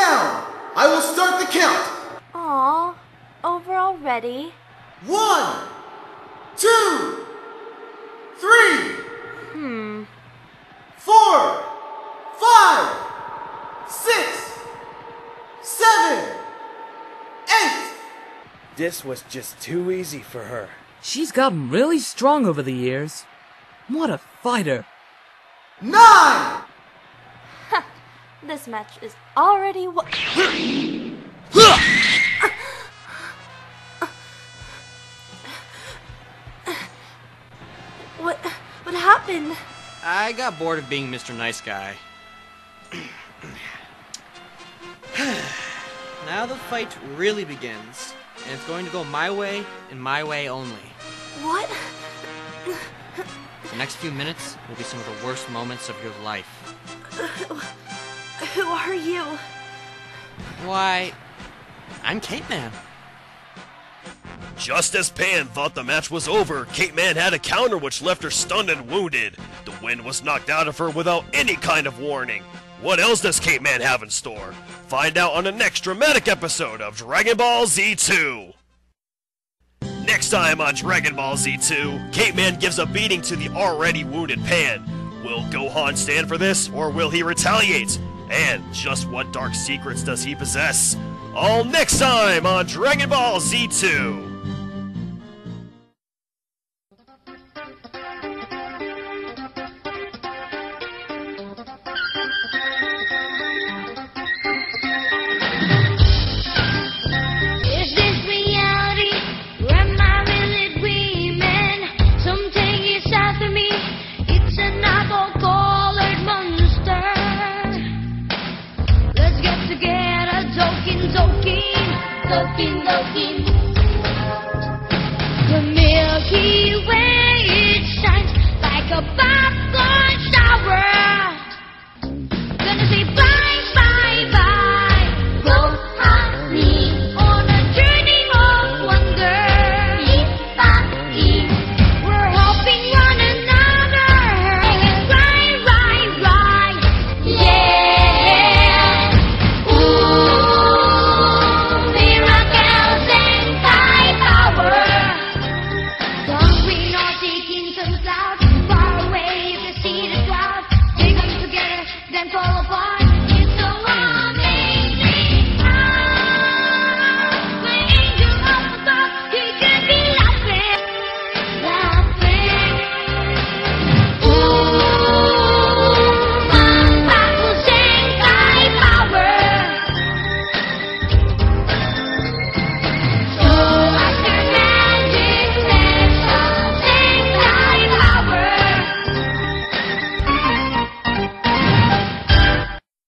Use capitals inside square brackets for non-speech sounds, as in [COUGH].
down. I will start the count. Aw, over already? One, two, three, Hmm. four, five, six, seven, eight. This was just too easy for her. She's gotten really strong over the years. What a fighter. Nine! This match is already What what happened? I got bored of being Mr. Nice Guy. [SIGHS] now the fight really begins, and it's going to go my way and my way only. What? The next few minutes will be some of the worst moments of your life. [LAUGHS] Who are you? Why, I'm Cape Man. Just as Pan thought the match was over, Cape Man had a counter which left her stunned and wounded. The wind was knocked out of her without any kind of warning. What else does Cape Man have in store? Find out on the next dramatic episode of Dragon Ball Z2. Next time on Dragon Ball Z2, Cape Man gives a beating to the already wounded Pan. Will Gohan stand for this, or will he retaliate? And just what dark secrets does he possess? All next time on Dragon Ball Z2. 见逐见略见略见